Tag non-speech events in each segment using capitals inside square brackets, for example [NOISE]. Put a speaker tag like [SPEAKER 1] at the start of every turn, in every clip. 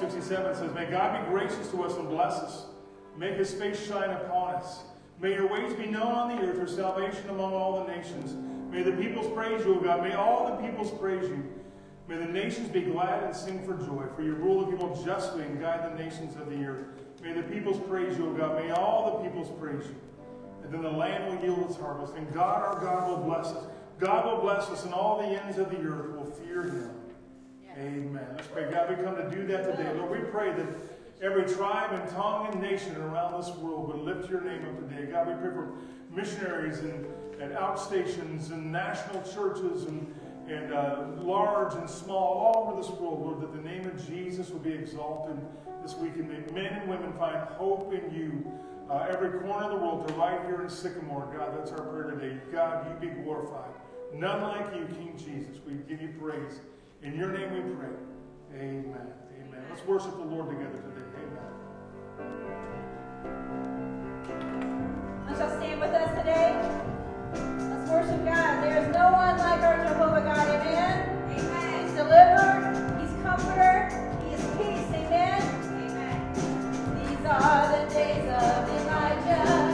[SPEAKER 1] 67 says, May God be gracious to us and bless us. Make his face shine upon us. May your ways be known on the earth, your salvation among all the nations. May the peoples praise you, O God. May all the peoples praise you. May the nations be glad and sing for joy, for you rule the people justly and guide the nations of the earth. May the peoples praise you, O God. May all the peoples praise you. And then the land will yield its harvest, and God our God will bless us. God will bless us, and all the ends of the earth will fear him. Amen. Let's pray. God, we come to do that today. Lord, we pray that every tribe and tongue and nation around this world would lift your name up today. God, we pray for missionaries and, and outstations and national churches and, and uh, large and small, all over this world, Lord, that the name of Jesus will be exalted this week and may men and women find hope in you. Uh, every corner of the world to right here in Sycamore. God, that's our prayer today. God, you be glorified. None like you, King Jesus. We give you praise. In your name we pray. Amen. Amen. Let's worship the Lord together today. Amen.
[SPEAKER 2] You shall stand with us today. Let's worship God. There is no one like our Jehovah God. Amen. Amen. He's deliverer. He's comforter. He is peace. Amen. Amen. These are the days of Elijah.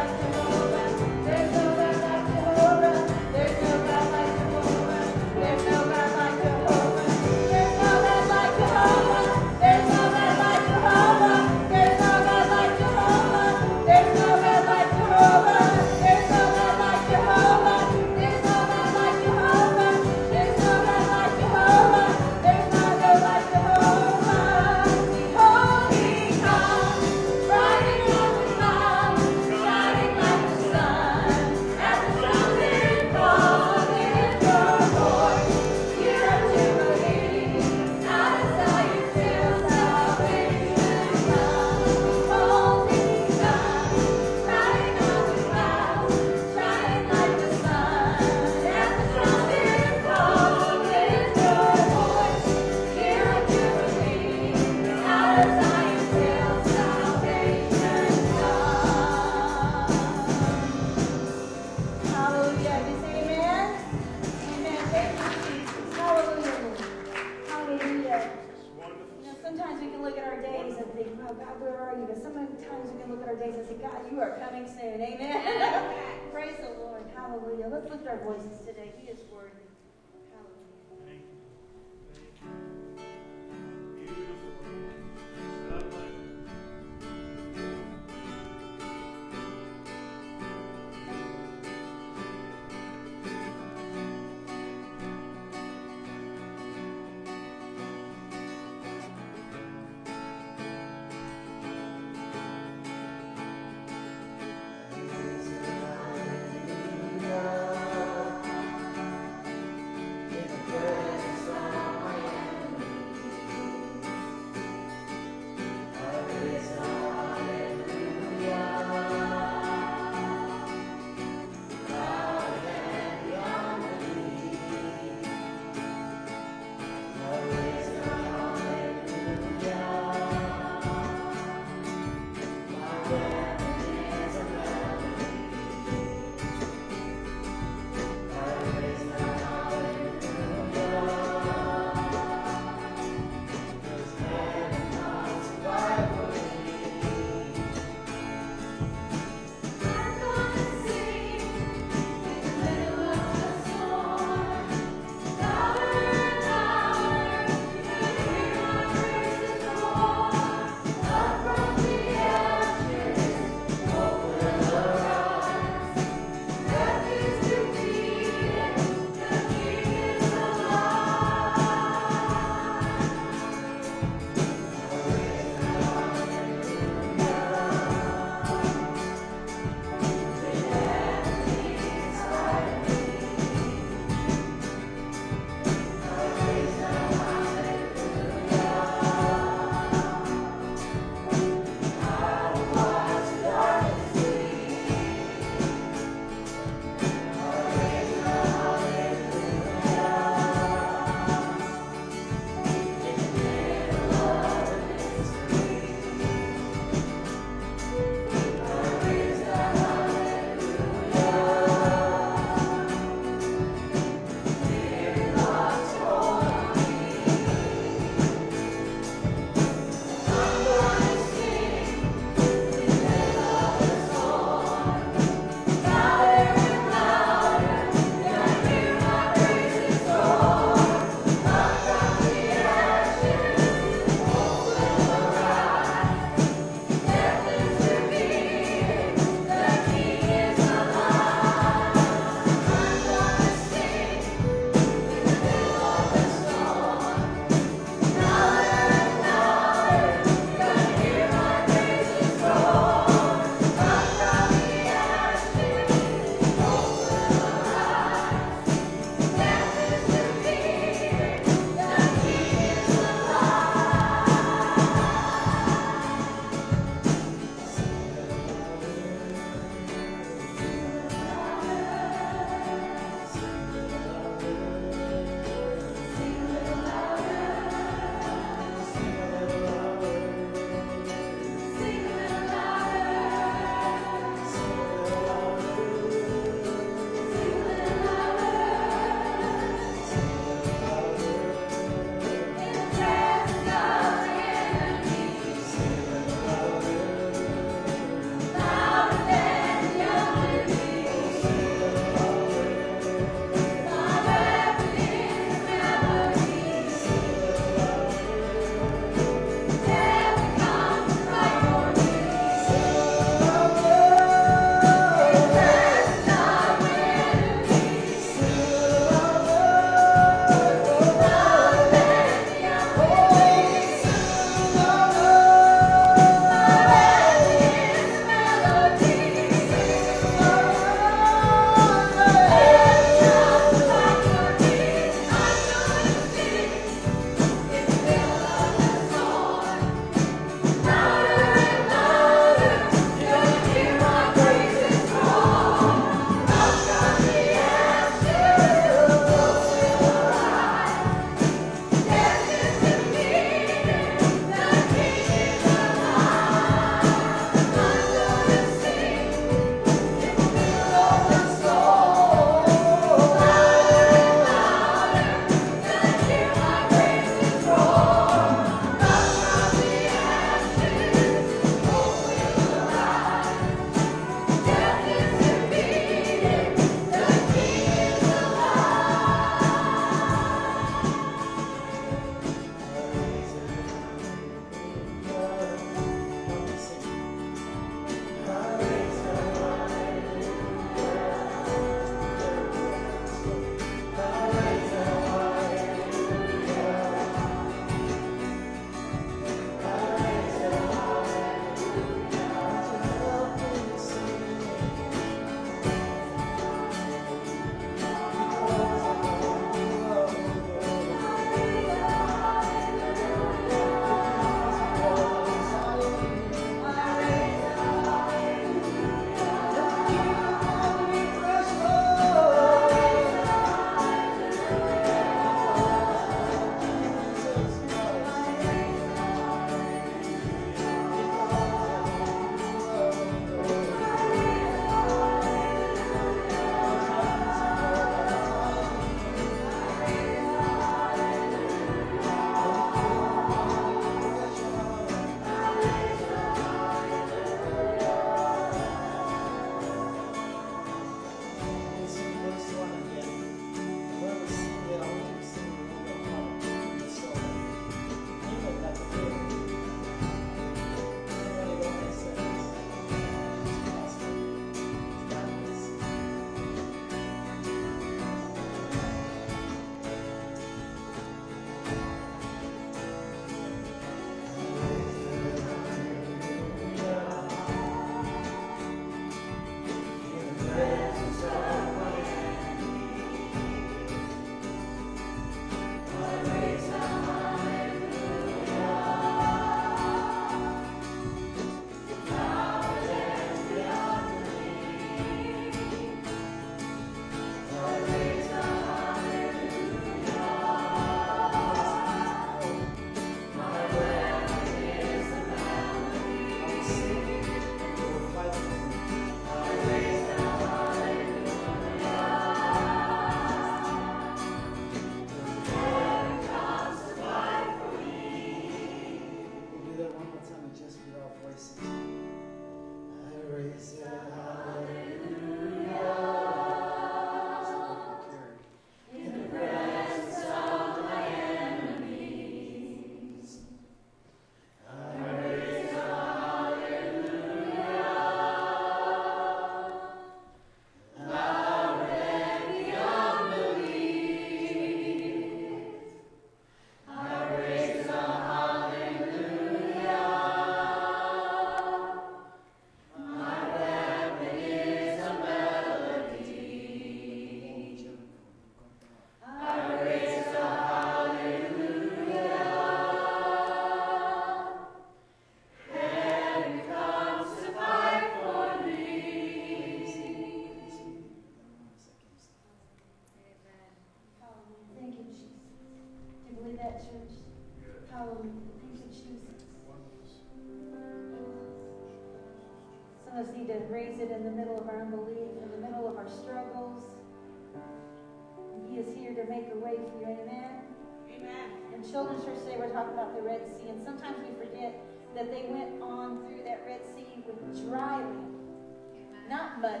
[SPEAKER 2] But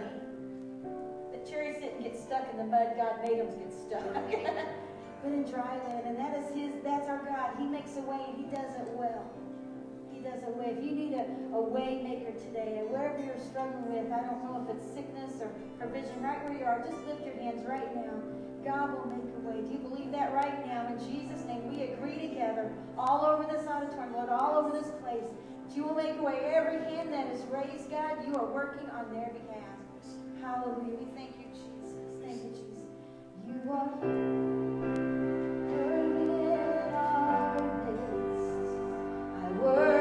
[SPEAKER 2] [LAUGHS] in dry land. And that is his, that's our God. He makes a way and he does it well. He does a way. If you need a, a way maker today, and wherever you're struggling with, I don't know if it's sickness or provision, right where you are, just lift your hands right now. God will make a way. Do you believe that right now? In Jesus' name, we agree together all over this auditorium, Lord, all over this place. You will make a way. Every hand that is raised, God, you are working on their behalf. Hallelujah. We thank you, Jesus. Thank you, Jesus. You are here.
[SPEAKER 1] is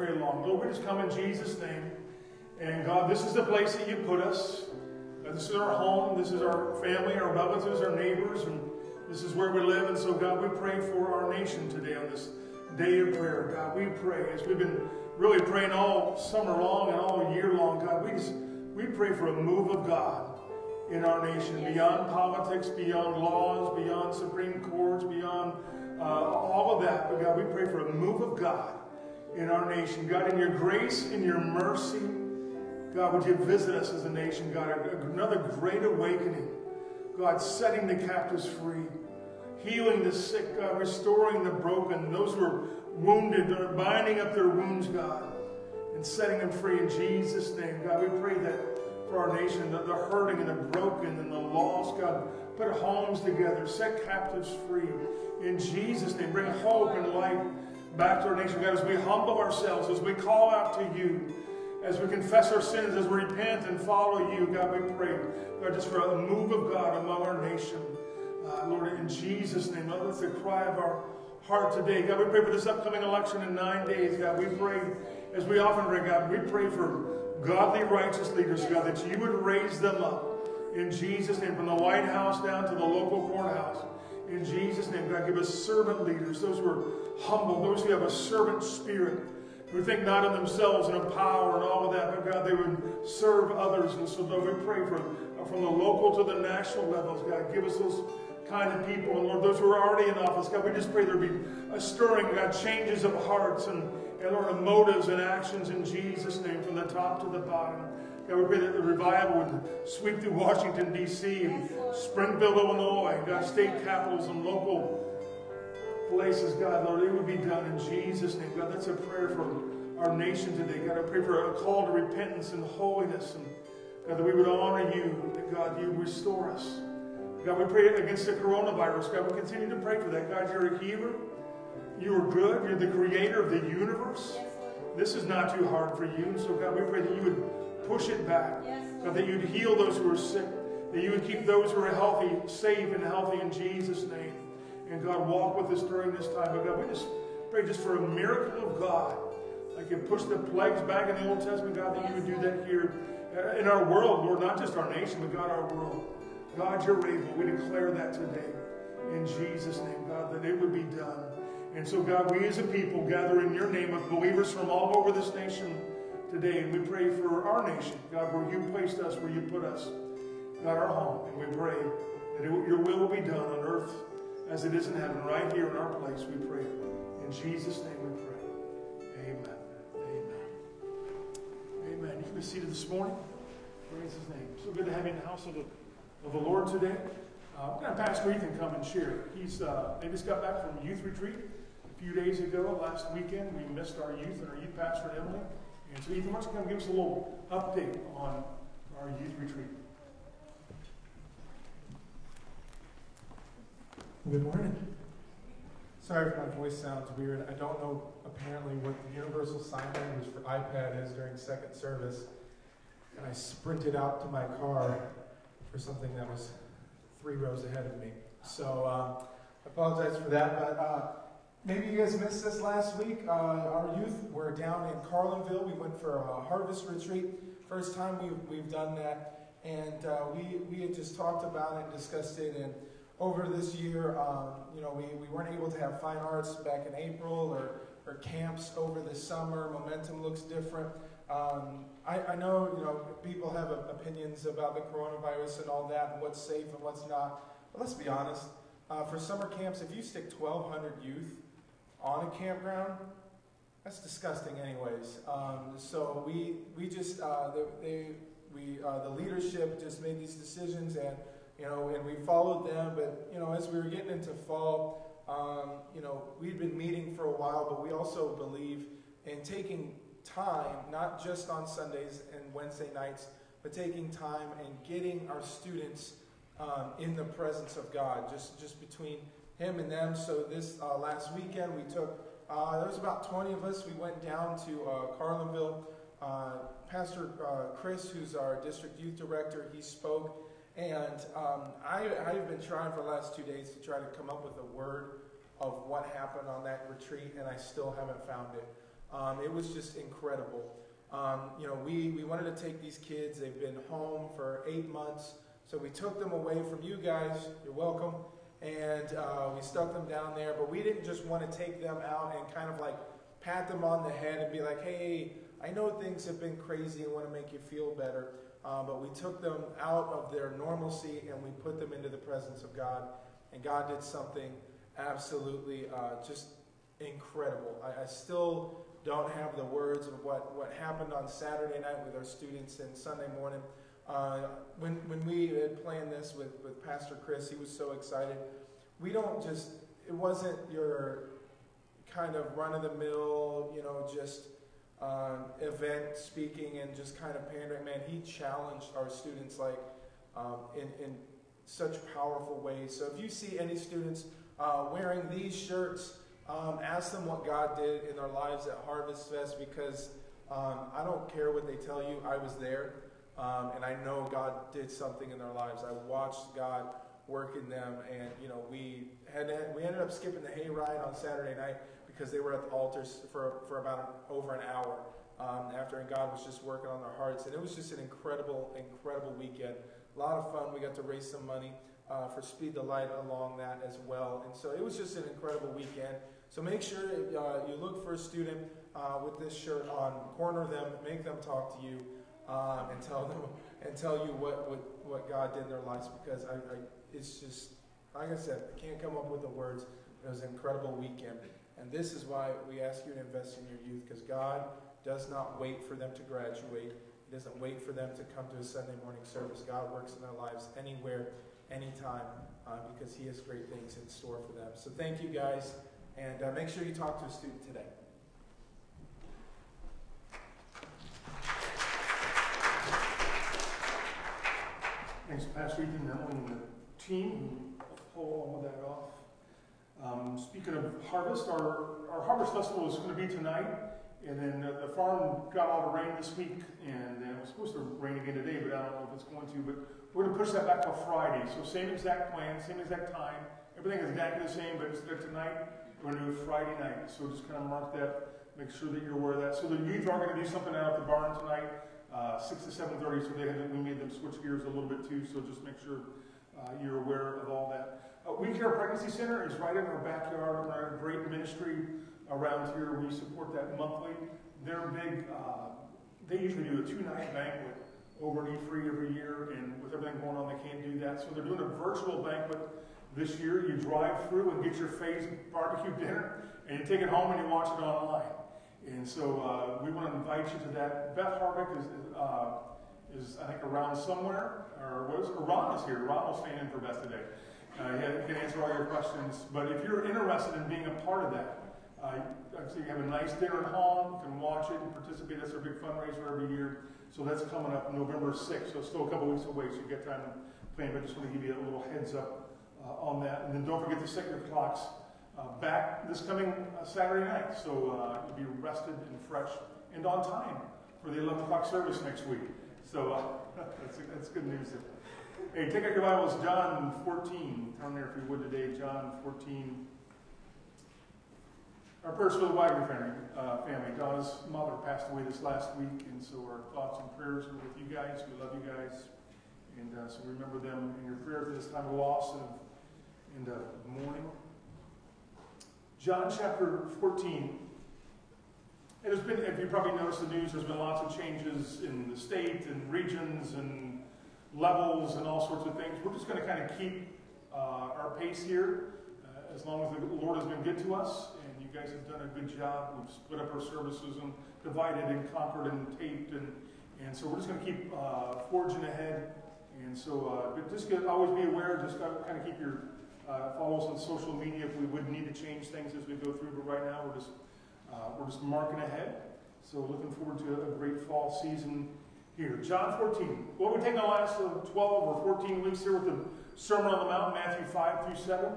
[SPEAKER 1] pray along. Lord, we just come in Jesus' name. And God, this is the place that you put us. This is our home. This is our family, our relatives, our neighbors, and this is where we live. And so, God, we pray for our nation today on this day of prayer. God, we pray as we've been really praying all summer long and all year long. God, we just we pray for a move of God in our nation, beyond politics, beyond laws, beyond Supreme Courts, beyond uh, all of that. But God, we pray for a move of God in our nation. God, in your grace, in your mercy, God, would you visit us as a nation, God, another great awakening. God, setting the captives free, healing the sick, God, restoring the broken, those who are wounded, binding up their wounds, God, and setting them free in Jesus' name. God, we pray that for our nation, that the hurting and the broken and the lost, God, put homes together, set captives free. In Jesus' name, bring hope and light back to our nation. God, as we humble ourselves, as we call out to you, as we confess our sins, as we repent and follow you, God, we pray, God, just for a move of God among our nation. Uh, Lord, in Jesus' name, let us the cry of our heart today. God, we pray for this upcoming election in nine days. God, we pray, as we often pray, God, we pray for godly, righteous leaders, God, that you would raise them up. In Jesus' name, from the White House down to the local courthouse. In Jesus' name, God, give us servant leaders, those who are humble, those who have a servant spirit, who think not of themselves and of power and all of that, but God, they would serve others. And so, Lord, we pray from, uh, from the local to the national levels, God, give us those kind of people. And Lord, those who are already in office, God, we just pray there be a stirring, God, changes of hearts and, and Lord, of motives and actions in Jesus' name from the top to the bottom. God, we pray that the revival would sweep through Washington, D.C., and Springfield, Illinois, God, uh, state capitals and local places, God, Lord, it would be done in Jesus' name. God, that's a prayer for our nation today. God, I pray for a call to repentance and holiness, and God, that we would honor you, that God, you restore us. God, we pray against the coronavirus. God, we continue to pray for that. God, you're a healer. You are good. You're the creator of the universe. This is not too hard for you. And So, God, we pray that you would push it back. God, that you'd heal those who are sick. That you would keep those who are healthy, safe and healthy in Jesus' name. And God, walk with us during this time. But God, we just pray just for a miracle of God. Like you push the plagues back in the Old Testament, God, that you would do that here uh, in our world, Lord, not just our nation, but God, our world. God, you're able. We declare that today in Jesus' name, God, that it would be done. And so, God, we as a people gather in your name of believers from all over this nation today. And we pray for our nation, God, where you placed us, where you put us, God, our home. And we pray that it, your will will be done on earth as it is in heaven, right here in our place, we pray. In Jesus' name we pray. Amen. Amen. Amen. You can be seated this morning. Praise his name. So good to have you in the house of the of the Lord today. Uh, we're going to Pastor Ethan come and share. He's uh, they just got back from youth retreat a few days ago. Last weekend we missed our youth and our youth pastor Emily. And so Ethan, why don't you come give us a little update on our youth retreat?
[SPEAKER 3] Good morning. Sorry if my voice sounds weird. I don't know apparently what the universal sign language for iPad is during second service. And I sprinted out to my car for something that was three rows ahead of me. So uh, I apologize for that, but uh, maybe you guys missed this last week. Uh, our youth were down in Carlinville. We went for a harvest retreat. First time we've, we've done that. And uh, we, we had just talked about it and discussed it. And over this year, um, you know, we, we weren't able to have fine arts back in April or, or camps over the summer. Momentum looks different. Um, I, I, know, you know, people have opinions about the coronavirus and all that, and what's safe and what's not. But let's be honest. Uh, for summer camps, if you stick 1,200 youth on a campground, that's disgusting, anyways. Um, so we we just uh, they, we uh, the leadership just made these decisions, and you know, and we followed them. But you know, as we were getting into fall, um, you know, we'd been meeting for a while, but we also believe in taking time, not just on Sundays and Wednesday nights, but taking time and getting our students um, in the presence of God, just, just between him and them. So this uh, last weekend we took, uh, there was about 20 of us. We went down to uh, Carlinville. Uh, Pastor uh, Chris, who's our district youth director, he spoke. And um, I, I've been trying for the last two days to try to come up with a word of what happened on that retreat, and I still haven't found it. Um, it was just incredible. Um, you know, we, we wanted to take these kids. They've been home for eight months. So we took them away from you guys. You're welcome. And uh, we stuck them down there. But we didn't just want to take them out and kind of like pat them on the head and be like, hey, I know things have been crazy and want to make you feel better. Uh, but we took them out of their normalcy and we put them into the presence of God. And God did something absolutely uh, just incredible. I, I, still don't have the words of what, what happened on Saturday night with our students and Sunday morning. Uh, when, when we had planned this with, with Pastor Chris, he was so excited. We don't just, it wasn't your kind of run of the mill, you know, just um, event speaking and just kind of pandering. Man, he challenged our students like um, in, in such powerful ways. So if you see any students uh, wearing these shirts, um, ask them what God did in their lives at Harvest Fest because um, I don't care what they tell you. I was there, um, and I know God did something in their lives. I watched God work in them, and you know we had we ended up skipping the hayride on Saturday night because they were at the altars for for about over an hour um, after, and God was just working on their hearts, and it was just an incredible, incredible weekend. A lot of fun. We got to raise some money. Uh, for Speed the Light along that as well. And so it was just an incredible weekend. So make sure uh, you look for a student uh, with this shirt on, corner them, make them talk to you, um, and tell them and tell you what, what, what God did in their lives because I, I, it's just like I said, I can't come up with the words. It was an incredible weekend. And this is why we ask you to invest in your youth because God does not wait for them to graduate. He doesn't wait for them to come to a Sunday morning service. God works in their lives anywhere, anytime, uh, because He has great things in store for them. So thank you guys. And uh, make sure you talk to a student today.
[SPEAKER 1] Thanks, Pastor Ethan, Emily, and the team who pull all of that off. Um, speaking of harvest, our, our harvest festival is going to be tonight, and then uh, the farm got a lot of rain this week, and uh, it was supposed to rain again today, but I don't know if it's going to. But we're going to push that back to Friday. So same exact plan, same exact time. Everything is exactly the same, but instead of tonight, we're going to do it Friday night, so just kind of mark that, make sure that you're aware of that. So the youth are going to do something out at the barn tonight, uh, 6 to 7.30, so they have, we made them switch gears a little bit too, so just make sure uh, you're aware of all that. Uh, We Care Pregnancy Center is right in our backyard, and our great ministry around here. We support that monthly. They're big, uh, they usually do a two-night banquet over at E3 every year, and with everything going on, they can't do that. So they're doing a virtual banquet this year, you drive through and get your phase barbecue dinner, and you take it home and you watch it online. And so uh, we want to invite you to that. Beth Harvick is, uh, is I think, around somewhere, or was or Ron is here. Ron will stand in for Beth today. Uh, he can answer all your questions. But if you're interested in being a part of that, uh, so you have a nice dinner at home, you can watch it and participate. That's our big fundraiser every year. So that's coming up November 6th. So it's still a couple weeks away, so you get time to plan. But I just want to give you a little heads up uh, on that. And then don't forget to set your clocks uh, back this coming uh, Saturday night. So uh, you'll be rested and fresh and on time for the 11 o'clock service next week. So uh, [LAUGHS] that's, that's good news. Hey, take out your Bibles, John 14. Turn there if you would today, John 14. Our prayers for the Wagner family. Uh, family. Donna's mother passed away this last week, and so our thoughts and prayers are with you guys. We love you guys. And uh, so remember them in your prayers at this time of loss and in the mourning. John chapter 14. It has been, if you probably noticed the news, there's been lots of changes in the state and regions and levels and all sorts of things. We're just going to kind of keep uh, our pace here uh, as long as the Lord has been good to us. And you guys have done a good job. We've split up our services and divided and conquered and taped. And, and so we're just going to keep uh, forging ahead. And so, uh, but just get, always be aware, just kind of keep your uh, follow us on social media if we would need to change things as we go through. But right now, we're just uh, we're just marking ahead. So looking forward to a great fall season here. John 14. What we take the last 12 or 14 weeks here with the Sermon on the Mount, Matthew 5 through 7.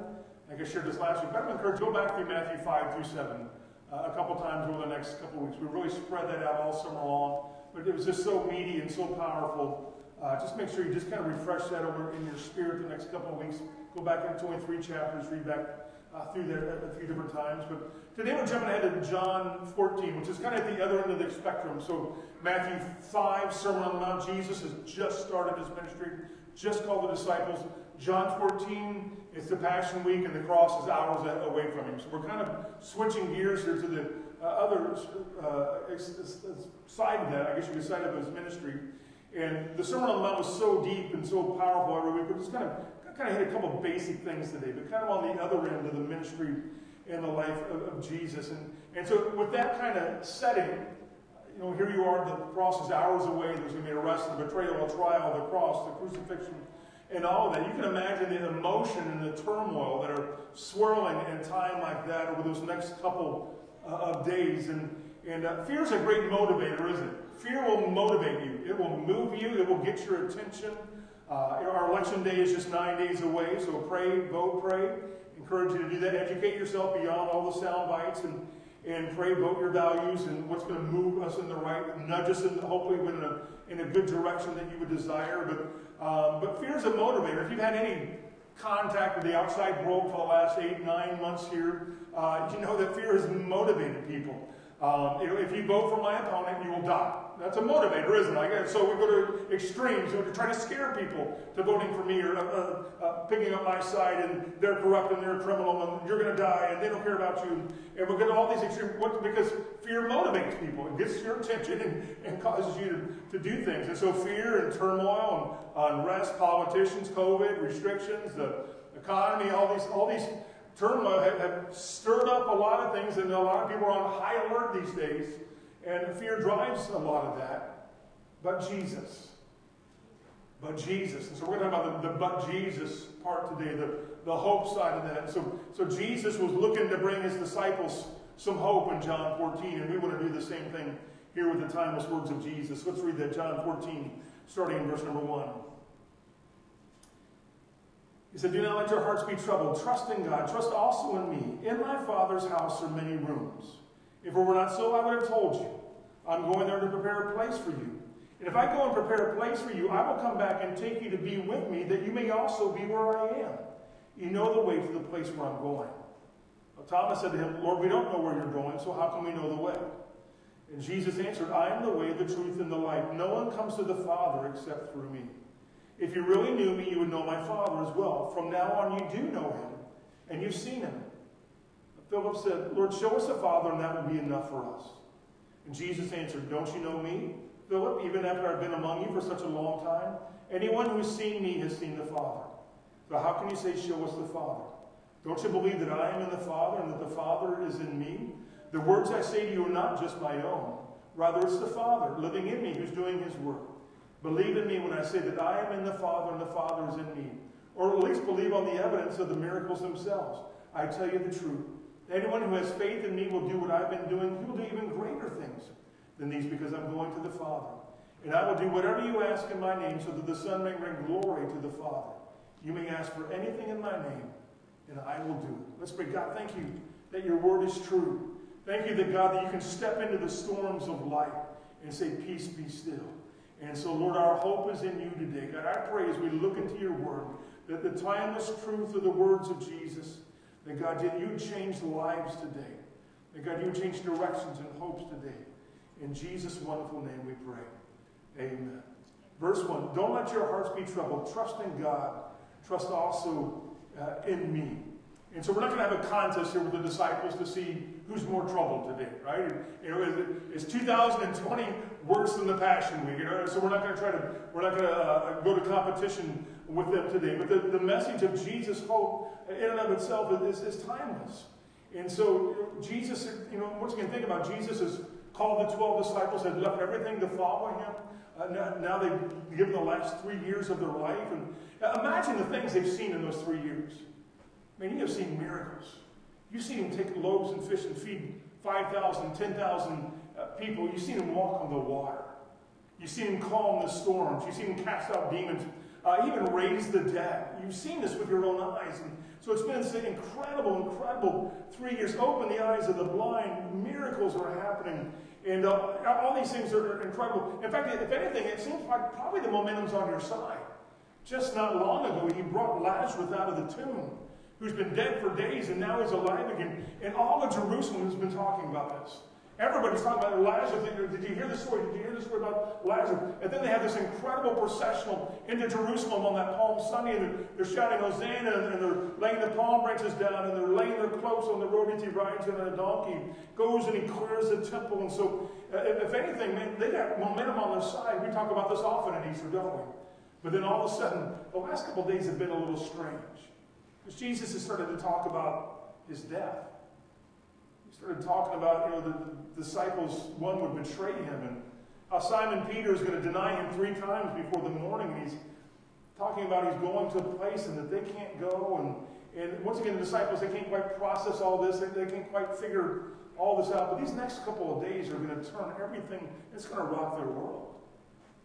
[SPEAKER 1] Like I shared this last week, but I'm go back through Matthew 5 through 7 uh, a couple times over the next couple weeks. We really spread that out all summer long. but it was just so meaty and so powerful. Uh, just make sure you just kind of refresh that over in your spirit the next couple of weeks. Go back into 23 chapters, read back uh, through there a, a few different times. But today we're jumping ahead to John 14, which is kind of at the other end of the spectrum. So Matthew 5, Sermon on the Mount, Jesus has just started his ministry, just called the disciples. John 14, it's the Passion Week, and the cross is hours away from him. So we're kind of switching gears here to the uh, other uh, side of that, I guess you could say, of his ministry. And the Sermon on the Mount was so deep and so powerful every week. We're just kind of, kind of hit a couple basic things today, but kind of on the other end of the ministry and the life of, of Jesus. And, and so with that kind of setting, you know, here you are, the cross is hours away. There's going to be arrest, the betrayal, the trial, the cross, the crucifixion, and all of that. You can imagine the emotion and the turmoil that are swirling in time like that over those next couple uh, of days. And, and uh, fear is a great motivator, isn't it? Fear will motivate you. It will move you. It will get your attention. Uh, our election day is just nine days away, so pray, vote, pray. Encourage you to do that. Educate yourself beyond all the sound bites and, and pray, vote your values and what's going to move us in the right, nudge us in, hopefully in a, in a good direction that you would desire. But, um, but fear is a motivator. If you've had any contact with the outside world for the last eight, nine months here, uh, you know that fear has motivated people. Um, if you vote for my opponent, you will die. That's a motivator, isn't it? So we go to extremes. We try to scare people to voting for me or uh, uh, uh, picking up my side, and they're corrupt and they're criminal, and you're going to die, and they don't care about you. And we get to all these extremes because fear motivates people. It gets your attention and, and causes you to, to do things. And so fear and turmoil and unrest, politicians, COVID, restrictions, the economy, all these, all these turmoil have, have stirred up a lot of things, and a lot of people are on high alert these days, and fear drives a lot of that. But Jesus. But Jesus. And so we're going to talk about the, the but Jesus part today, the, the hope side of that. So, so Jesus was looking to bring his disciples some hope in John 14, and we want to do the same thing here with the timeless words of Jesus. Let's read that, John 14, starting in verse number 1. He said, Do not let your hearts be troubled. Trust in God. Trust also in me. In my Father's house are many rooms. If it were not so, I would have told you. I'm going there to prepare a place for you. And if I go and prepare a place for you, I will come back and take you to be with me, that you may also be where I am. You know the way to the place where I'm going. Well, Thomas said to him, Lord, we don't know where you're going, so how can we know the way? And Jesus answered, I am the way, the truth, and the life. No one comes to the Father except through me. If you really knew me, you would know my Father as well. From now on, you do know him, and you've seen him. Philip said, Lord, show us the Father, and that will be enough for us. And Jesus answered, Don't you know me, Philip, even after I've been among you for such a long time? Anyone who has seen me has seen the Father. So how can you say, Show us the Father? Don't you believe that I am in the Father and that the Father is in me? The words I say to you are not just my own. Rather, it's the Father living in me who's doing his work. Believe in me when I say that I am in the Father and the Father is in me. Or at least believe on the evidence of the miracles themselves. I tell you the truth. Anyone who has faith in me will do what I've been doing. He will do even greater things than these because I'm going to the Father. And I will do whatever you ask in my name so that the Son may bring glory to the Father. You may ask for anything in my name, and I will do it. Let's pray. God, thank you that your word is true. Thank you that, God, that you can step into the storms of life and say, Peace be still. And so, Lord, our hope is in you today. God, I pray as we look into your word that the timeless truth of the words of Jesus, that God, that you change lives today. That God, you change directions and hopes today. In Jesus' wonderful name we pray. Amen. Verse 1 Don't let your hearts be troubled. Trust in God. Trust also uh, in me. And so we're not going to have a contest here with the disciples to see who's more troubled today, right? You know, is 2020 worse than the Passion Week? You know, so we're not going to try to we're not going to uh, go to competition with them today. But the, the message of Jesus' hope in and of itself is, is timeless. And so Jesus, you know, once again, think about Jesus has called the 12 disciples, had left everything to follow him. Uh, now, now, they've given the last three years of their life. And imagine the things they've seen in those three years. I mean, you have seen miracles. You've seen him take loaves and fish and feed 5,000, 10,000 uh, people. You've seen him walk on the water. You've seen him calm the storms. You've seen him cast out demons, uh, even raise the dead. You've seen this with your own eyes. And so it's been an incredible, incredible three years. Open the eyes of the blind. Miracles are happening. And uh, all these things are incredible. In fact, if anything, it seems like probably the momentum's on your side. Just not long ago, he brought Lazarus out of the tomb, who's been dead for days, and now he's alive again. And all of Jerusalem has been talking about this. Everybody's talking about Lazarus. Did you hear the story? Did you hear the story about Lazarus? And then they have this incredible processional into Jerusalem on that Palm Sunday, and they're, they're shouting Hosanna, and they're laying the palm branches down, and they're laying their cloaks on the road as he rides in on a donkey, goes and he clears the temple. And so, uh, if anything, man, they got momentum on their side. We talk about this often at Easter, don't we? But then all of a sudden, the last couple days have been a little strange. Because Jesus has started to talk about his death started talking about, you know, the, the disciples, one would betray him, and how Simon Peter is going to deny him three times before the morning. And he's talking about he's going to a place and that they can't go. And, and once again, the disciples, they can't quite process all this. They, they can't quite figure all this out. But these next couple of days are going to turn everything, it's going to rock their world.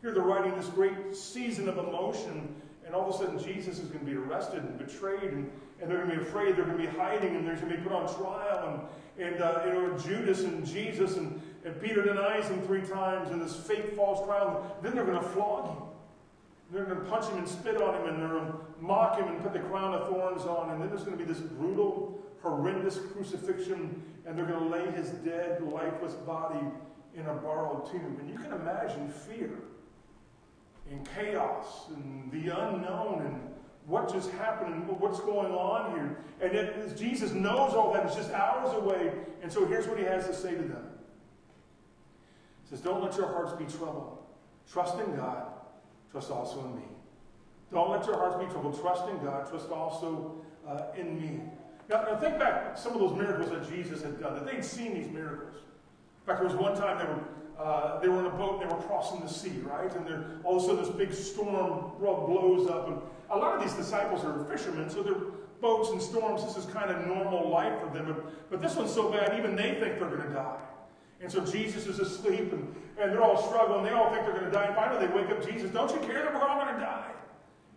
[SPEAKER 1] Here they're riding this great season of emotion, and all of a sudden Jesus is going to be arrested and betrayed, and, and they're going to be afraid, they're going to be hiding, and they're going to be put on trial. And, and uh, you know Judas and Jesus and, and Peter denies him three times in this fake false trial. Then they're going to flog him. They're going to punch him and spit on him and they're going to mock him and put the crown of thorns on. And then there's going to be this brutal, horrendous crucifixion and they're going to lay his dead, lifeless body in a borrowed tomb. And you can imagine fear and chaos and the unknown and what just happened and what's going on here. And yet Jesus knows all that. It's just hours away. And so here's what he has to say to them. He says, Don't let your hearts be troubled. Trust in God. Trust also in me. Don't let your hearts be troubled. Trust in God. Trust also uh, in me. Now, now, think back some of those miracles that Jesus had done, that they'd seen these miracles. In fact, there was one time they were uh, they were in a boat and they were crossing the sea, right? And then all of a sudden this big storm blows up. And a lot of these disciples are fishermen, so they're boats and storms. This is kind of normal life for them. But, but this one's so bad, even they think they're going to die. And so Jesus is asleep and, and they're all struggling. They all think they're going to die. And finally they wake up Jesus. Don't you care that we're all going to die?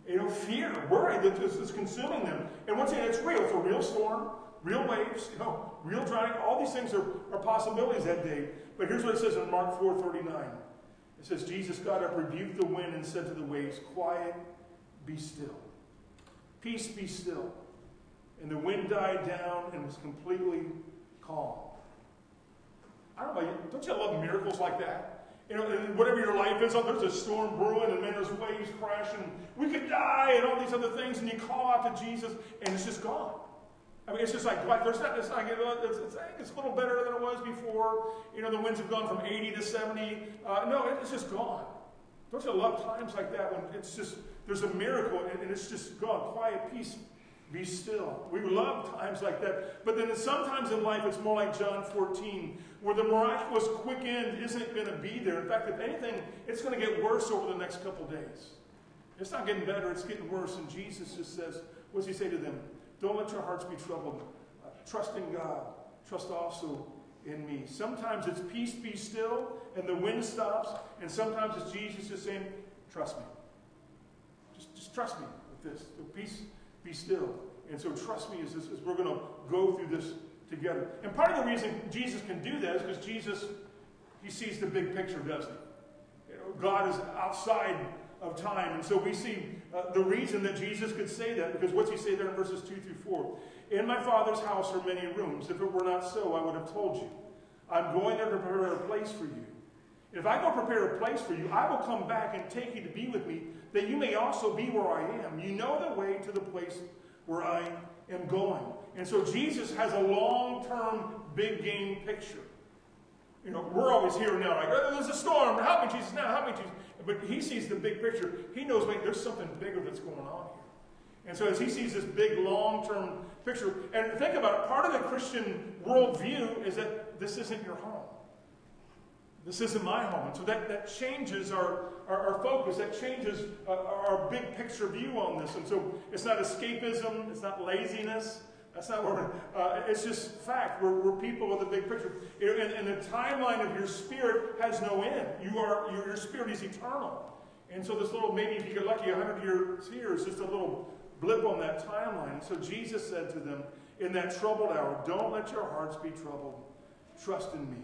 [SPEAKER 1] You know, fear, worry that this is consuming them. And once again, it's real. It's a real storm, real waves, you know, real drowning. All these things are, are possibilities that day. But here's what it says in Mark 4.39. It says, Jesus got up, rebuked the wind, and said to the waves, Quiet, be still. Peace, be still. And the wind died down and was completely calm. I don't know, don't you love miracles like that? You know, and whatever your life is, oh, there's a storm brewing, and then there's waves crashing. We could die, and all these other things, and you call out to Jesus, and it's just gone. I mean, it's just like, there's not, it's like, it's, it's, it's, a little better than it was before. You know, the winds have gone from 80 to 70. Uh, no, it's just gone. Don't you love times like that when it's just, there's a miracle and, and it's just gone. Quiet, peace, be still. We love times like that. But then sometimes in life, it's more like John 14, where the miraculous quick end isn't going to be there. In fact, if anything, it's going to get worse over the next couple days. It's not getting better, it's getting worse. And Jesus just says, what does he say to them? Don't let your hearts be troubled. Uh, trust in God. Trust also in me. Sometimes it's peace be still and the wind stops, and sometimes it's Jesus just saying, trust me. Just, just trust me with this. So peace be still. And so trust me as, as we're going to go through this together. And part of the reason Jesus can do that is because Jesus, he sees the big picture, doesn't he? You know, God is outside of time. And so we see uh, the reason that Jesus could say that, because what's he say there in verses 2 through 4? In my Father's house are many rooms. If it were not so, I would have told you. I'm going there to prepare a place for you. If I go prepare a place for you, I will come back and take you to be with me, that you may also be where I am. You know the way to the place where I am going. And so Jesus has a long-term big game picture. You know, we're always here now, like, oh, there's a storm. Help me, Jesus. Now, help me, Jesus. But he sees the big picture. He knows, wait, there's something bigger that's going on here. And so as he sees this big long-term picture, and think about it, part of the Christian worldview is that this isn't your home. This isn't my home. And so that, that changes our, our, our focus. That changes uh, our big picture view on this. And so it's not escapism. It's not laziness. That's not where uh, it's just fact. We're, we're people with a big picture. And, and, the timeline of your spirit has no end. You are, your, your spirit is eternal. And so this little, maybe if you get lucky, 100 years here is just a little blip on that timeline. And So Jesus said to them, in that troubled hour, don't let your hearts be troubled. Trust in me.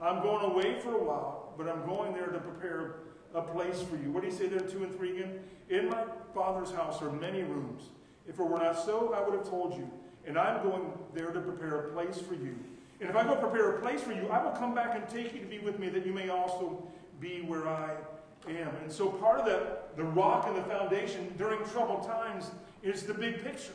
[SPEAKER 1] I'm going away for a while, but I'm going there to prepare a place for you. What do you say there, 2 and 3 again? In my Father's house are many rooms. If it were not so, I would have told you. And I'm going there to prepare a place for you. And if I go prepare a place for you, I will come back and take you to be with me, that you may also be where I am. And so part of that, the rock and the foundation during troubled times is the big picture,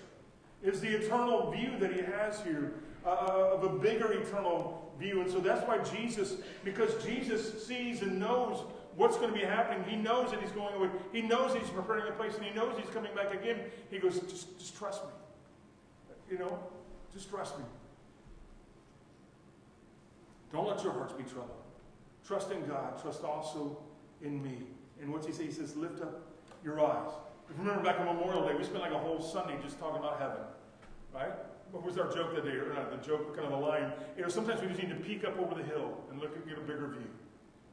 [SPEAKER 1] is the eternal view that he has here uh, uh, of a bigger eternal view. And so that's why Jesus, because Jesus sees and knows what's going to be happening, he knows that he's going away. He knows he's preparing a place and he knows he's coming back again. He goes, just, just trust me. You know, just trust me. Don't let your hearts be troubled. Trust in God. Trust also in me. And what's he say? He says, lift up your eyes. If you remember back on Memorial Day, we spent like a whole Sunday just talking about heaven. Right? What was our joke that day? Or not the joke, kind of the line. You know, sometimes we just need to peek up over the hill and look and get a bigger view.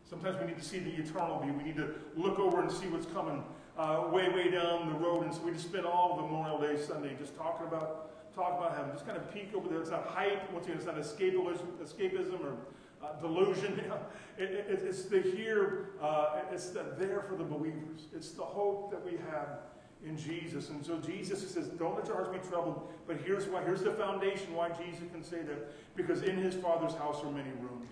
[SPEAKER 1] Sometimes we need to see the eternal view. We need to look over and see what's coming uh, way, way down the road. And so we just spent all of Memorial Day Sunday just talking about talking about heaven. Just kind of peek over there. It's not hype. Once again, it's not escapism, escapism or uh, delusion. [LAUGHS] it, it, it's the here. Uh, it's the there for the believers. It's the hope that we have in Jesus. And so Jesus says, don't let your hearts be troubled. But here's why. Here's the foundation why Jesus can say that. Because in his Father's house are many rooms.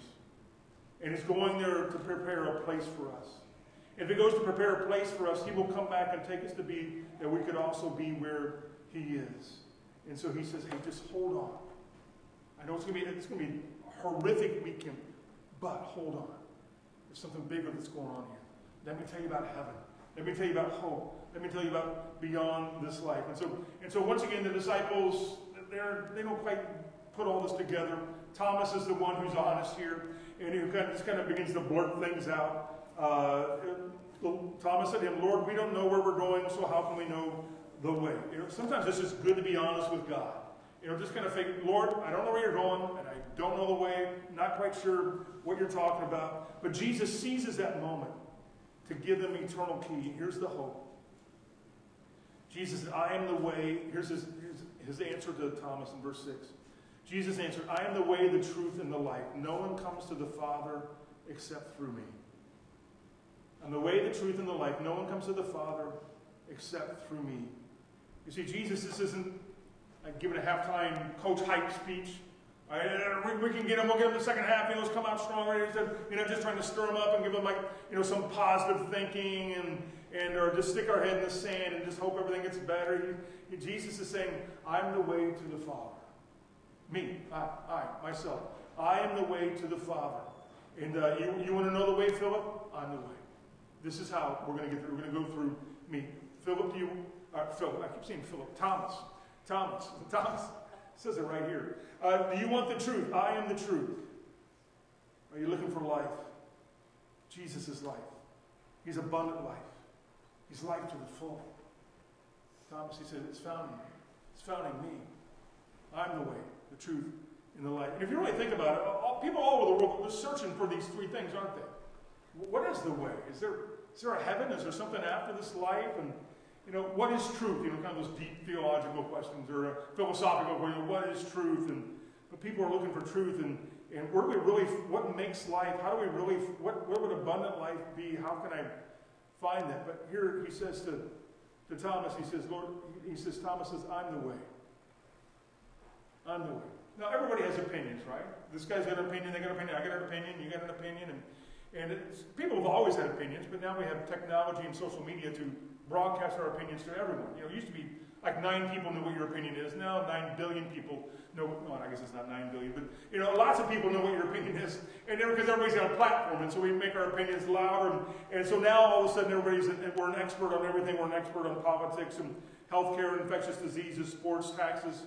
[SPEAKER 1] And he's going there to prepare a place for us. If he goes to prepare a place for us, he will come back and take us to be that we could also be where he is. And so he says, hey, just hold on. I know it's going to be, it's going to be a horrific weekend, but hold on. There's something bigger that's going on here. Let me tell you about heaven. Let me tell you about hope. Let me tell you about beyond this life. And so, and so once again, the disciples, they're, they don't quite put all this together. Thomas is the one who's honest here, and he kind of, just kind of begins to blurt things out. Uh, Thomas said to him, Lord, we don't know where we're going, so how can we know the way? You know, sometimes it's just good to be honest with God. You know, just kind of think, Lord, I don't know where you're going, and I don't know the way, not quite sure what you're talking about. But Jesus seizes that moment to give them eternal key. Here's the hope. Jesus said, I am the way. Here's his, here's his answer to Thomas in verse 6. Jesus answered, I am the way, the truth, and the life. No one comes to the Father except through me. I'm the way, the truth, and the life. No one comes to the Father except through me. You see, Jesus, this isn't like giving a halftime coach hype speech. We, we, can get them, we'll get them the second half, you know, come out stronger. You know, just trying to stir them up and give them like, you know, some positive thinking and, and or just stick our head in the sand and just hope everything gets better. Jesus is saying, I'm the way to the Father. Me, I, I, myself. I am the way to the Father. And uh, you, you want to know the way, Philip? I'm the way. This is how we're going to get through. We're going to go through me. Philip, do you, uh, Philip, I keep saying Philip, Thomas. Thomas, [LAUGHS] Thomas, says it right here. Uh, do you want the truth? I am the truth. Are you looking for life? Jesus is life. He's abundant life. He's life to the full. Thomas, he said, it's found in me. It's found in me. I'm the way, the truth, and the life. And if you really think about it, all, people all over the world are searching for these three things, aren't they? What is the way? Is there, is there a heaven? Is there something after this life? And you know, what is truth? You know, kind of those deep theological questions or uh, philosophical questions. What is truth? And but people are looking for truth, and and where do we really? What makes life? How do we really? What where would abundant life be? How can I find that? But here he says to to Thomas, he says, Lord, he says, Thomas says, I'm the way. I'm the way. Now everybody has opinions, right? This guy's got an opinion, they got an opinion, I got an opinion, you got an opinion, and and people have always had opinions, but now we have technology and social media to broadcast our opinions to everyone. You know, it used to be like nine people knew what your opinion is. Now nine billion people know. Well, I guess it's not nine billion, but you know, lots of people know what your opinion is, and because everybody's got a platform, and so we make our opinions louder, and, and so now all of a sudden everybody's an, we're an expert on everything. We're an expert on politics and healthcare, infectious diseases, sports, taxes,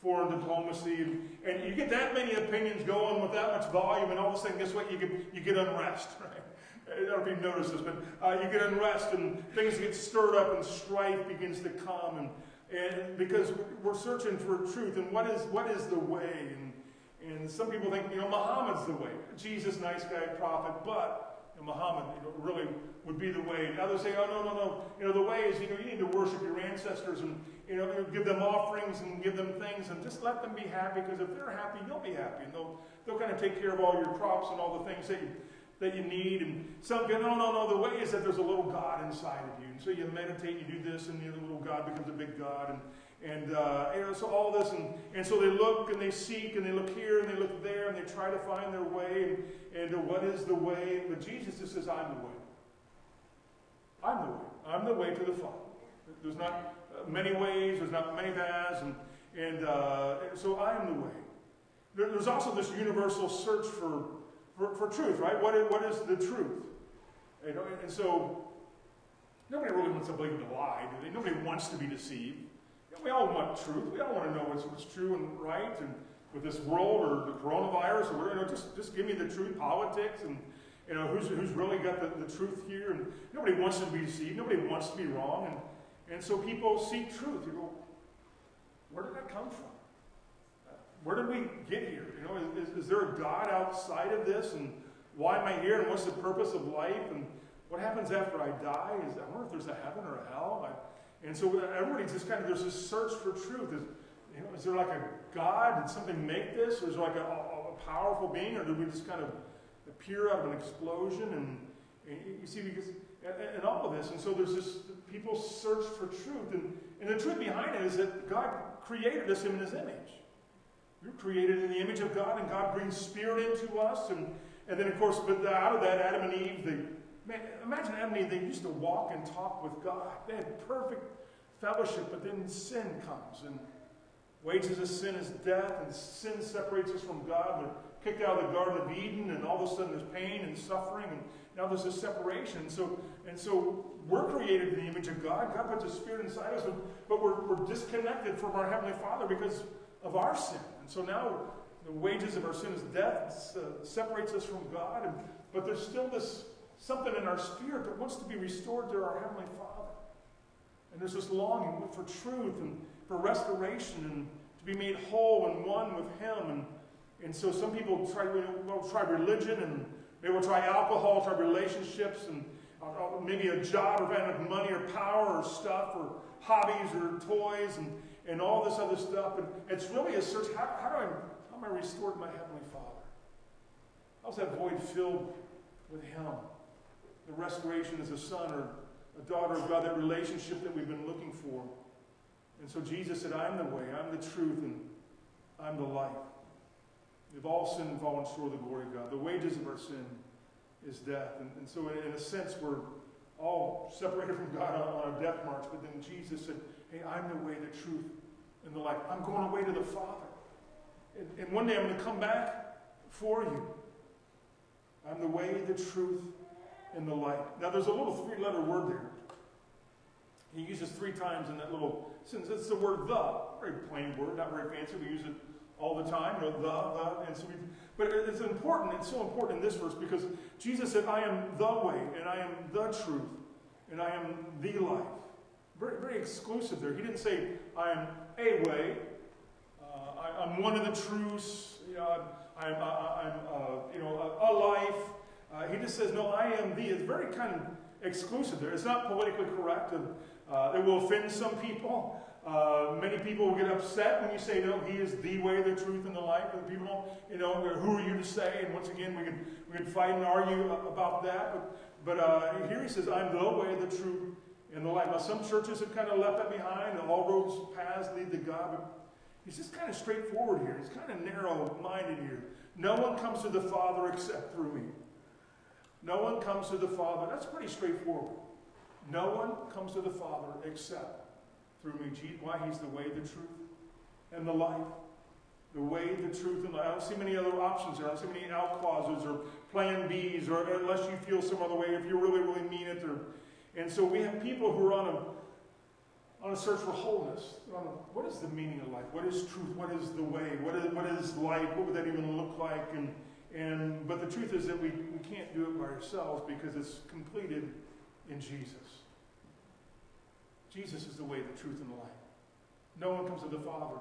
[SPEAKER 1] foreign diplomacy, and, and you get that many opinions going with that much volume, and all of a sudden, guess what? You get you get unrest, [LAUGHS] right? I don't know if you've noticed this, but uh, you get unrest and things get stirred up and strife begins to come, and and because we're searching for truth, and what is what is the way? And and some people think you know Muhammad's the way, Jesus, nice guy, prophet, but and Muhammad you know, really would be the way. And others say, oh, no, no, no. You know, the way is, you know, you need to worship your ancestors and, you know, give them offerings and give them things and just let them be happy because if they're happy, you'll be happy. And they'll, they'll kind of take care of all your crops and all the things that you, that you need. And some go, no, no, no. The way is that there's a little God inside of you. And so you meditate, and you do this, and the little God becomes a big God. And and uh, you know, so all this, and, and so they look and they seek and they look here and they look there and they try to find their way and, and uh, what is the way. But Jesus just says, I'm the way. I'm the way. I'm the way to the Father. There's not uh, many ways, there's not many paths, and, and, uh, so I am the way. There, there's also this universal search for, for, for truth, right? What is, what is the truth? And, and so nobody really wants to believe in a lie, do they? Nobody wants to be deceived. We all want truth. We all want to know what's, what's true and right, and with this world or the coronavirus, or you know, just just give me the truth. Politics and you know who's who's really got the, the truth here, and nobody wants to be deceived. Nobody wants to be wrong, and and so people seek truth. You go, where did that come from? Where did we get here? You know, is, is there a God outside of this, and why am I here, and what's the purpose of life, and what happens after I die? Is I wonder if there's a heaven or a hell. I, and so everybody just kind of, there's this search for truth. Is, you know, is there like a God? Did something make this? Or is there like a, a, a powerful being? Or did we just kind of appear out of an explosion? And, and you see, because, and, and, all of this. And so there's this, people search for truth. And, and the truth behind it is that God created us in his image. Are created in the image of God, and God brings spirit into us. And, and then, of course, but out of that, Adam and Eve, they Man, imagine Adam and Eve, they used to walk and talk with God. They had perfect fellowship, but then sin comes. And wages of sin is death, and sin separates us from God. They're kicked out of the Garden of Eden, and all of a sudden there's pain and suffering, and now there's a separation. So, and so we're created in the image of God. God puts a spirit inside us, but we're, we're disconnected from our Heavenly Father because of our sin. And so now the wages of our sin is death. Uh, separates us from God. And, but there's still this something in our spirit that wants to be restored to our Heavenly Father. And there's this longing for truth and for restoration and to be made whole and one with Him. And, and so some people try, will try religion and they will try alcohol, try relationships, and uh, maybe a job or having money or power or stuff or hobbies or toys and, and all this other stuff. And it's really a search. How, how, do I, how am I restored to my Heavenly Father? How's that void filled with Him? the restoration as a son or a daughter of God, that relationship that we've been looking for. And so Jesus said, I'm the way, I'm the truth, and I'm the life. We've all sinned and fallen short of the glory of God. The wages of our sin is death. And, and so, in a sense, we're all separated from God on, on a death march. But then Jesus said, Hey, I'm the way, the truth, and the life. I'm going away to the Father. And, and one day I'm going to come back for you. I'm the way, the truth, and the light. Now, there's a little three letter word there. He uses three times in that little sentence. It's the word the, very plain word, not very fancy. We use it all the time, you know, the, the, and so we, but it's important, it's so important in this verse because Jesus said, I am the way, and I am the truth, and I am the life. Very, very exclusive there. He didn't say, I am a way, uh, I, am one of the truths, you know, I'm, I'm, I'm uh, you know, a, a life, uh, he just says, no, I am the. It's very kind of exclusive there. It's not politically correct. And, uh, it will offend some people. Uh, many people will get upset when you say, no, he is the way, the truth, and the life. And people, you know, who are you to say? And once again, we can, we can fight and argue about that. But, but uh, here he says, I'm the way, the truth, and the life. Now, some churches have kind of left that behind. All roads, paths lead to God. But he's just kind of straightforward here. He's kind of narrow-minded here. No one comes to the Father except through me. No one comes to the Father. That's pretty straightforward. No one comes to the Father except through me. Why? He's the way, the truth, and the life. The way, the truth, and the life. I don't see many other options there. I don't see many out clauses or plan Bs, or unless you feel some other way, if you really, really mean it. Or, and so we have people who are on a, on a search for wholeness. what is the meaning of life? What is truth? What is the way? What is, what is life? What would that even look like? And and, but the truth is that we, we can't do it by ourselves because it's completed in Jesus. Jesus is the way, the truth, and the life. No one comes to the Father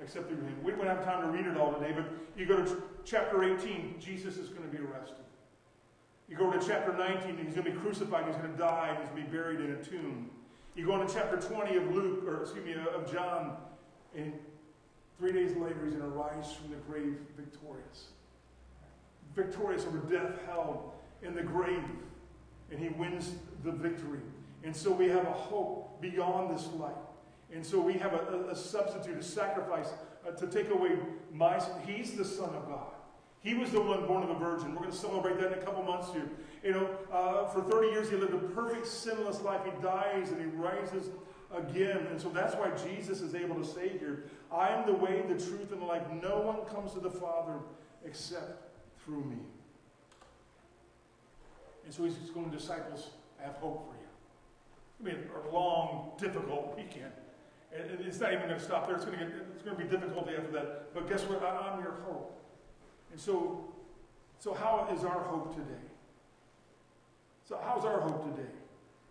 [SPEAKER 1] except through him. We don't have time to read it all today, but you go to chapter 18, Jesus is going to be arrested. You go to chapter 19, and he's going to be crucified, he's going to die, and he's going to be buried in a tomb. You go into chapter 20 of Luke, or excuse me, of John, and three days later he's going to rise from the grave victorious. Victorious over death, hell, and the grave. And he wins the victory. And so we have a hope beyond this life. And so we have a, a, substitute, a sacrifice uh, to take away my. He's the Son of God. He was the one born of a virgin. We're going to celebrate that in a couple months here. You know, uh, for 30 years he lived a perfect, sinless life. He dies and he rises again. And so that's why Jesus is able to say here, I am the way, the truth, and the life. No one comes to the Father except through me. And so he's going, disciples, I have hope for you. To be a long, difficult weekend. And it's not even going to stop there. It's going to, get, it's going to be difficulty after that. But guess what? I'm your hope. And so, so how is our hope today? So how's our hope today?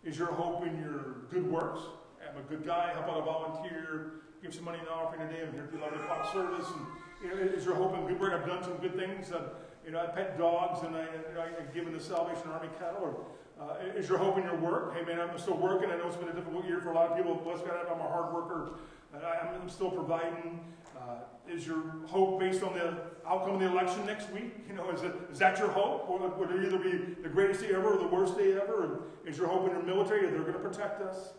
[SPEAKER 1] Is your hope in your good works? I'm a good guy, help out a volunteer, give some money in the offering today, I'm here at the 11 o'clock service. And, you know, is your hope in good work? I've done some good things. Uh, you know, I pet dogs and I, I, I've given the Salvation Army kettle. Or, uh, is your hope in your work? Hey man, I'm still working. I know it's been a difficult year for a lot of people. Bless God, I'm a hard worker. I, I'm still providing. Uh, is your hope based on the outcome of the election next week? You know, is, it, is that your hope? Or would it either be the greatest day ever or the worst day ever? And is your hope in your military that they're going to protect us?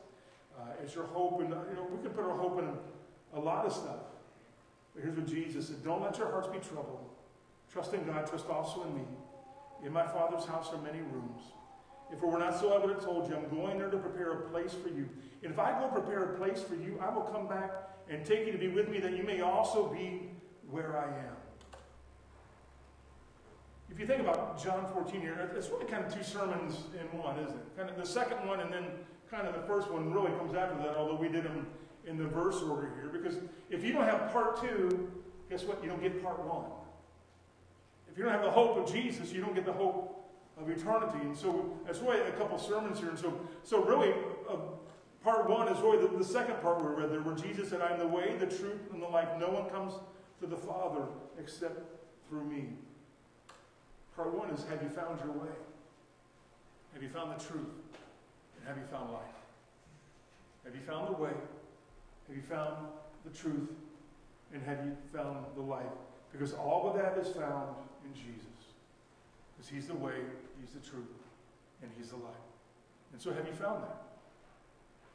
[SPEAKER 1] Uh, is your hope in, you know, we can put our hope in a lot of stuff. But here's what Jesus said Don't let your hearts be troubled. Trust in God, trust also in me. In my Father's house are many rooms. If it were not so, I would have told you, I'm going there to prepare a place for you. And if I go prepare a place for you, I will come back and take you to be with me, that you may also be where I am. If you think about John 14 here, it's really kind of two sermons in one, isn't it? Kind of the second one and then kind of the first one really comes after that, although we did them in the verse order here. Because if you don't have part two, guess what? You don't get part one. If you don't have the hope of Jesus, you don't get the hope of eternity. And so that's really a couple sermons here. And so, so really, uh, part one is really the, the, second part we read there, where Jesus said, I am the way, the truth, and the life. No one comes to the Father except through me. Part one is, have you found your way? Have you found the truth? And have you found life? Have you found the way? Have you found the truth? And have you found the life? Because all of that is found in Jesus. Because He's the way, He's the truth, and He's the life. And so, have you found that?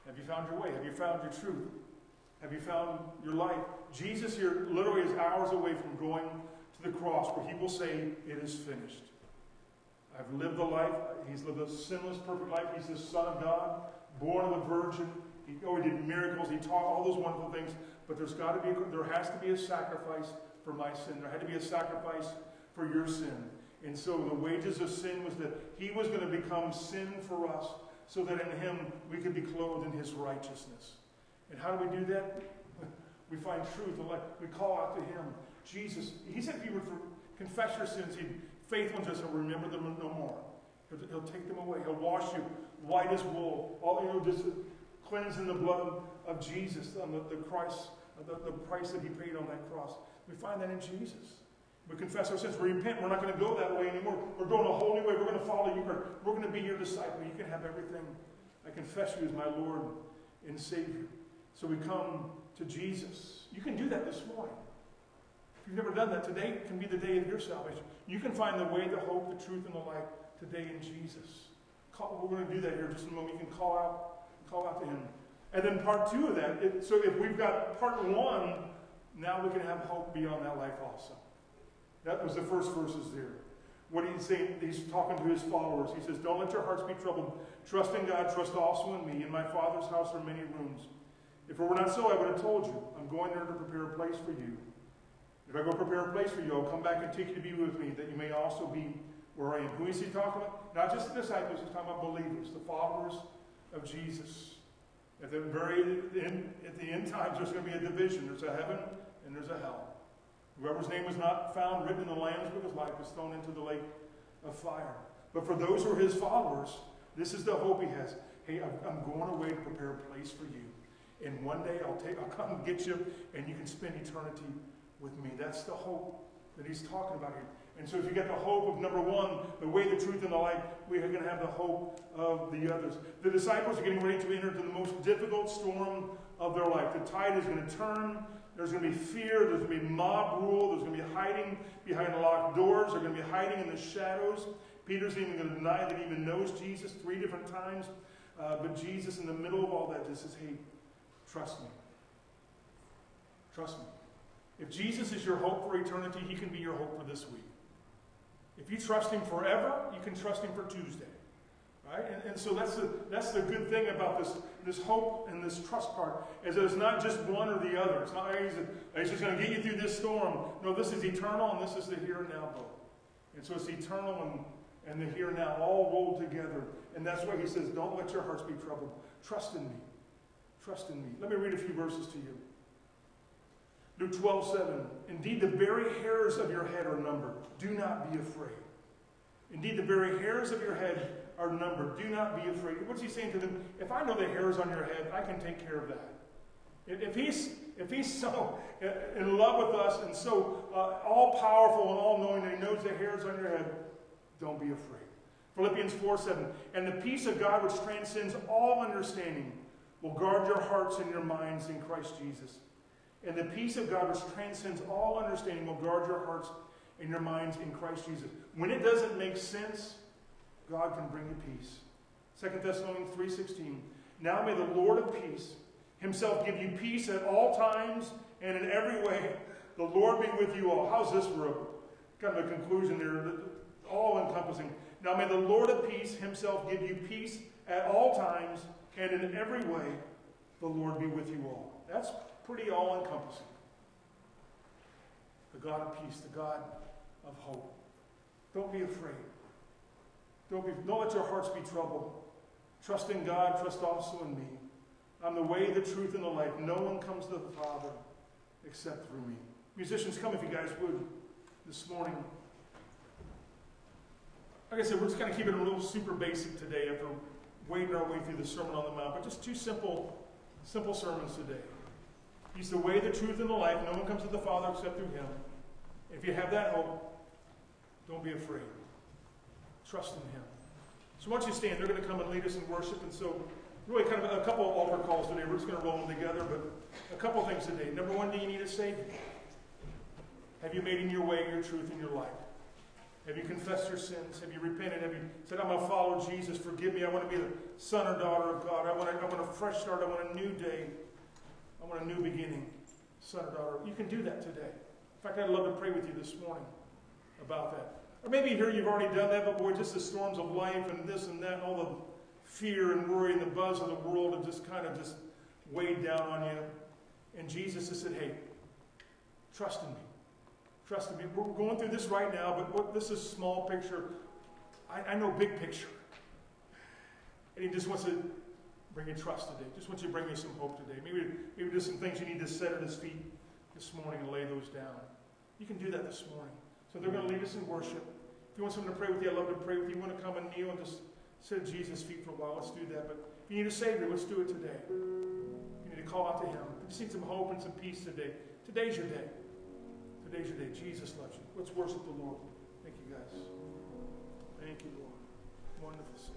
[SPEAKER 1] Have you found your way? Have you found your truth? Have you found your life? Jesus here literally is hours away from going to the cross where He will say, It is finished. I've lived the life. He's lived a sinless, perfect life. He's the Son of God, born of a virgin. He, oh, he did miracles. He taught all those wonderful things. But there's got to be, there has to be a sacrifice for my sin. There had to be a sacrifice for your sin. And so the wages of sin was that he was going to become sin for us so that in him we could be clothed in his righteousness. And how do we do that? [LAUGHS] We find truth. We call out to him. Jesus, he said if you would confess your sins, he'd faithful and just will remember them no more. He'll, he'll, take them away. He'll wash you white as wool. All you know, just cleanse in the blood of Jesus, on the, the Christ, the, the price that he paid on that cross. We find that in Jesus. We confess our sins. We repent. We're not going to go that way anymore. We're going a holy way. We're going to follow you. We're, we're going to be your disciple. You can have everything. I confess you as my Lord and Savior. So we come to Jesus. You can do that this morning. If you've never done that, today can be the day of your salvation. You can find the way, the hope, the truth, and the life today in Jesus. We're going to do that here just in a moment. You can call out, call out to Him. And then part two of that, it, so if we've got part one, now we can have hope beyond that life also. That was the first verses there. What he's saying, he's talking to his followers. He says, Don't let your hearts be troubled. Trust in God, trust also in me. In my Father's house are many rooms. If it were not so, I would have told you. I'm going there to prepare a place for you. If I go prepare a place for you, I'll come back and take you to be with me, that you may also be where I am. Who is he talking about? Not just the disciples, he's talking about believers, the followers of Jesus. At the very end, at the end times, there's going to be a division. There's a heaven and there's a hell. Whoever's name was not found written in the Lamb's Book of Life was thrown into the lake of fire. But for those who are his followers, this is the hope he has. Hey, I'm going away to prepare a place for you. And one day I'll take, I'll come and get you, and you can spend eternity with me. That's the hope that he's talking about here. And so if you get the hope of number one, the way, the truth, and the light, we are going to have the hope of the others. The disciples are getting ready to enter into the most difficult storm of their life. The tide is going to turn. There's going to be fear. There's going to be mob rule. There's going to be hiding behind locked doors. They're going to be hiding in the shadows. Peter's even going to deny that he even knows Jesus three different times. Uh, but Jesus, in the middle of all that, just says, hey, trust me. Trust me. If Jesus is your hope for eternity, he can be your hope for this week. If you trust him forever, you can trust him for Tuesday. Right? And, and so that's the, that's the good thing about this, this hope and this trust part, is that it's not just one or the other. It's not like he's, just going to get you through this storm. No, this is eternal and this is the here and now both. And so it's eternal and, and the here and now all rolled together. And that's why he says, don't let your hearts be troubled. Trust in me. Trust in me. Let me read a few verses to you. Luke 12, 7. Indeed, the very hairs of your head are numbered. Do not be afraid. Indeed, the very hairs of your head are numbered. Do not be afraid. What's he saying to them? If I know the hairs on your head, I can take care of that. If he's, if he's so [LAUGHS] in love with us and so uh, all powerful and all knowing that he knows the hairs on your head, don't be afraid. Philippians 4 7. And the peace of God, which transcends all understanding, will guard your hearts and your minds in Christ Jesus. And the peace of God, which transcends all understanding, will guard your hearts and your minds in Christ Jesus. When it doesn't make sense, God can bring you peace. 2 Thessalonians 3.16 Now may the Lord of peace himself give you peace at all times and in every way. The Lord be with you all. How's this for a kind of a conclusion there? All encompassing. Now may the Lord of peace himself give you peace at all times and in every way. The Lord be with you all. That's pretty all encompassing. The God of peace, the God of hope. Don't be afraid. Don't, be, don't let your hearts be troubled. Trust in God, trust also in me. I'm the way, the truth, and the life. No one comes to the Father except through me. Musicians, come if you guys would this morning. Like I said, we're just kind of keeping it a little super basic today after wading our way through the Sermon on the Mount, but just two simple, simple sermons today. He's the way, the truth, and the life. No one comes to the Father except through him. If you have that hope, don't be afraid. Trust in him. So once you stand, they're going to come and lead us in worship. And so, really, kind of a couple of altar calls today. We're just going to roll them together, but a couple things today. Number one, do you need a Savior? Have you made him your way, your truth, and your life? Have you confessed your sins? Have you repented? Have you said, I'm going to follow Jesus. Forgive me. I want to be the son or daughter of God. I want, a, I want a fresh start. I want a new day. I want a new beginning. Son or daughter. You can do that today. In fact, I'd love to pray with you this morning about that. Or maybe here you've already done that, but boy, just the storms of life and this and that, all the fear and worry and the buzz of the world have just kind of just weighed down on you. And Jesus has said, hey, trust in me. Trust in me. We're going through this right now, but what, this is small picture. I, I know big picture. And he just wants to bring you trust today. Just wants you to bring you some hope today. Maybe, maybe there's some things you need to set at his feet this morning and lay those down. You can do that this morning. So they're going to lead us in worship. If you want someone to pray with you, I'd love to pray with you. You want to come and kneel and just sit at Jesus' feet for a while, let's do that. But if you need a Savior, let's do it today. You need to call out to Him. You just need some hope and some peace today, today's your day. Today's your day. Jesus loves you. Let's worship the Lord. Thank you, guys. Thank you, Lord. Wonderful.